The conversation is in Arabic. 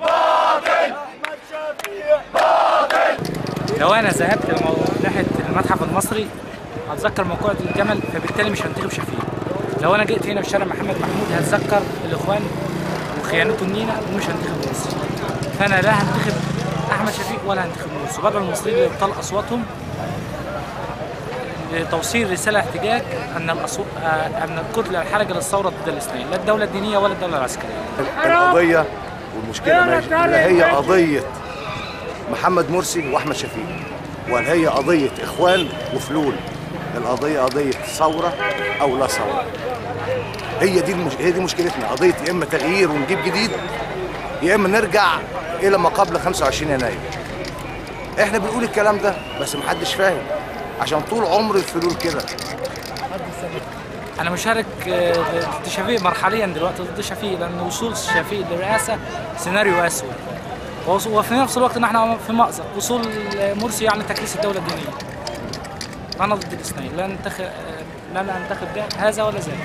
باطل! باطل لو أنا ذهبت ناحية المتحف المصري هتذكر موقعة الجمل فبالتالي مش هنتخب شفيق لو أنا جئت هنا في شارع محمد محمود هتذكر الإخوان وخيانته لينا ومش هنتخب مصر. فأنا لا هنتخب أحمد شفيق ولا هنتخب مصر. وبدعو المصريين لابطال أصواتهم لتوصيل رسالة احتجاج أن الأصو... أن الكتلة الحرجة للثورة ضد الإسلام لا الدولة الدينية ولا الدولة العسكرية. القضية والمشكلة ما لا هي قضية محمد مرسي وأحمد شفيق. ولا هي قضية إخوان وفلول؟ القضية قضية ثورة أو لا ثورة؟ هي دي المش... هي دي مشكلتنا. قضية يا إما تغيير ونجيب جديد يا إما نرجع إلى ما قبل 25 يناير. إحنا بنقول الكلام ده بس محدش فاهم عشان طول عمر الفلول كده. أنا مشارك آه، ضد شفيق مرحليا دلوقتي ضد شفيق لأن وصول شفيق للرئاسة سيناريو اسود وفي نفس الوقت ان إحنا في مأزق. وصول مرسي يعني تكريس الدولة الدينية. أنا ضد الاثنين لا ننتخب لا ننتخب ده هذا ولا ذاك.